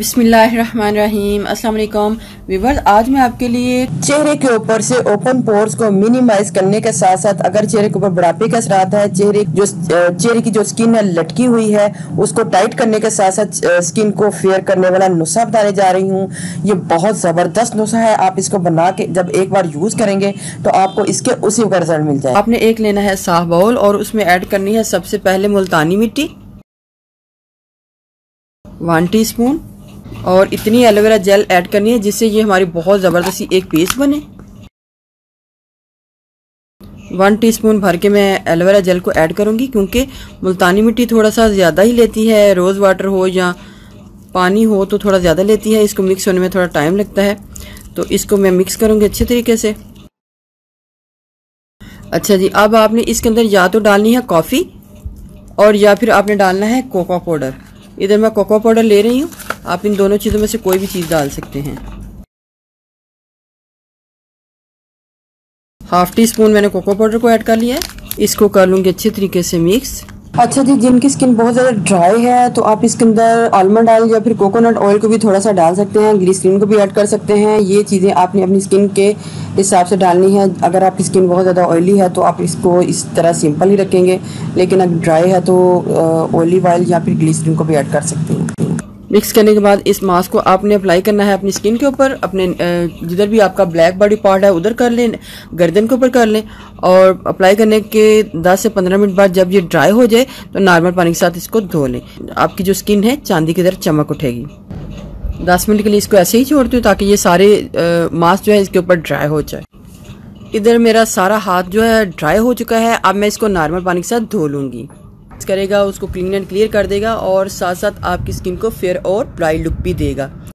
बिस्मिल्लाहिर्रहमानिर्रहीम। अस्सलाम वालेकुम आज मैं आपके लिए चेहरे के ऊपर से ओपन पोर्स को मिनिमाइज करने के साथ साथ अगर चेहरे के ऊपर बुढ़ापे का असरात है, चेहरे जो चेहरे की जो स्किन है, लटकी हुई है, उसको टाइट करने के साथ साथ स्किन को फेयर करने वाला नुस्खा बताने जा रही हूँ। ये बहुत ज़बरदस्त नुस्खा है। आप इसको बना के जब एक बार यूज़ करेंगे तो आपको इसके उसी का रिज़ल्ट मिल जाए आपने एक लेना है साफ़ बाउल और उसमें ऐड करनी है सबसे पहले मुल्तानी मिट्टी। वन टी स्पून और इतनी एलोवेरा जेल ऐड करनी है जिससे ये हमारी बहुत ज़बरदस्ती एक पेस्ट बने। वन टीस्पून भर के मैं एलोवेरा जेल को ऐड करूँगी क्योंकि मुल्तानी मिट्टी थोड़ा सा ज़्यादा ही लेती है रोज़ वाटर हो या पानी हो तो थोड़ा ज़्यादा लेती है। इसको मिक्स होने में थोड़ा टाइम लगता है। तो इसको मैं मिक्स करूँगी अच्छे तरीके से। अच्छा जी, अब आपने इसके अंदर या तो डालनी है कॉफ़ी और या फिर आपने डालना है कोको पाउडर इधर मैं कोको पाउडर ले रही हूँ। आप इन दोनों चीज़ों में से कोई भी चीज़ डाल सकते हैं। हाफ़ टी स्पून मैंने कोको पाउडर को ऐड कर लिया है। इसको कर लूँगी अच्छे तरीके से मिक्स। अच्छा जी, जिनकी स्किन बहुत ज़्यादा ड्राई है तो आप इसके अंदर आलमंड ऑयल या फिर कोकोनट ऑयल को भी थोड़ा सा डाल सकते हैं ग्लिसरीन को भी ऐड कर सकते हैं। ये चीज़ें आपने अपनी स्किन के हिसाब से डालनी है। अगर आपकी स्किन बहुत ज़्यादा ऑयली है तो आप इसको इस तरह सिंपल ही रखेंगे। लेकिन अगर ड्राई है तो ऑयली ऑयल या फिर ग्लिसरीन को भी ऐड कर सकते हैं। मिक्स करने के बाद इस मास्क को आपने अप्लाई करना है अपनी स्किन के ऊपर, अपने जिधर भी आपका ब्लैक बॉडी पार्ट है, उधर कर लें, गर्दन के ऊपर कर लें और अप्लाई करने के 10 से 15 मिनट बाद जब ये ड्राई हो जाए तो नॉर्मल पानी के साथ इसको धो लें। आपकी जो स्किन है, चांदी की तरह चमक उठेगी। दस मिनट के लिए इसको ऐसे ही छोड़ती हूँ ताकि ये सारे मास्क जो है इसके ऊपर ड्राई हो जाए। इधर मेरा सारा हाथ जो है ड्राई हो चुका है, अब मैं इसको नॉर्मल पानी के साथ धो लूँगी। करेगा, उसको क्लीन एंड क्लियर कर देगा और साथ साथ आपकी स्किन को फेयर और ब्राइट लुक भी देगा।